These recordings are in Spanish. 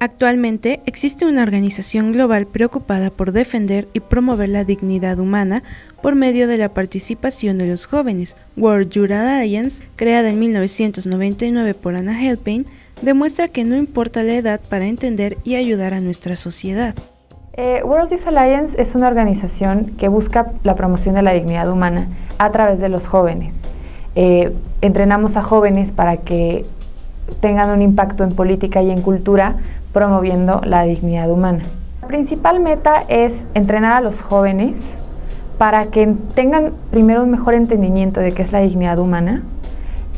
Actualmente existe una organización global preocupada por defender y promover la dignidad humana por medio de la participación de los jóvenes. World Youth Alliance, creada en 1999 por Anna Helping, demuestra que no importa la edad para entender y ayudar a nuestra sociedad. Eh, World Youth Alliance es una organización que busca la promoción de la dignidad humana a través de los jóvenes. Eh, entrenamos a jóvenes para que tengan un impacto en política y en cultura promoviendo la dignidad humana. La principal meta es entrenar a los jóvenes para que tengan primero un mejor entendimiento de qué es la dignidad humana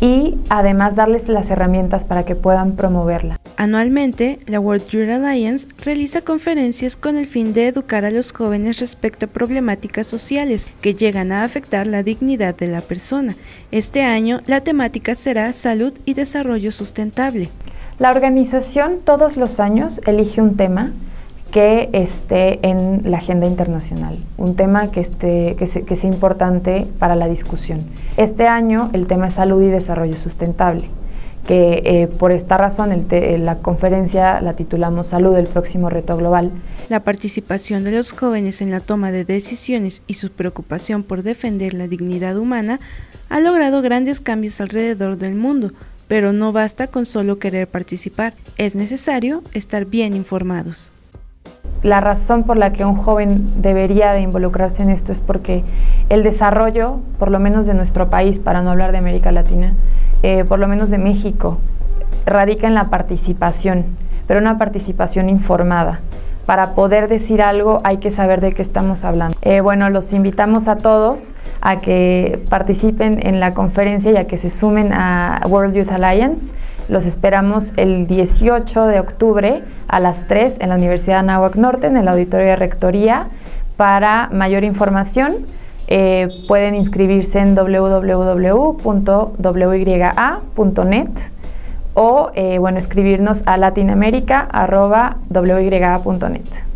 y además darles las herramientas para que puedan promoverla. Anualmente, la World Youth Alliance realiza conferencias con el fin de educar a los jóvenes respecto a problemáticas sociales que llegan a afectar la dignidad de la persona. Este año, la temática será salud y desarrollo sustentable. La organización todos los años elige un tema que esté en la agenda internacional, un tema que, esté, que, sea importante para la discusión. Este año el tema es salud y desarrollo sustentable, que eh, por esta razón la conferencia la titulamos Salud, el próximo reto global. La participación de los jóvenes en la toma de decisiones y su preocupación por defender la dignidad humana ha logrado grandes cambios alrededor del mundo, pero no basta con solo querer participar, es necesario estar bien informados. La razón por la que un joven debería de involucrarse en esto es porque el desarrollo, por lo menos de nuestro país, para no hablar de América Latina, eh, por lo menos de México, radica en la participación, pero una participación informada para poder decir algo hay que saber de qué estamos hablando. Eh, bueno, los invitamos a todos a que participen en la conferencia y a que se sumen a World Youth Alliance. Los esperamos el 18 de octubre a las 3 en la Universidad de Anáhuac Norte, en el Auditorio de Rectoría. Para mayor información, eh, pueden inscribirse en www.wya.net o eh, bueno, escribirnos a latinamerika.wya.net.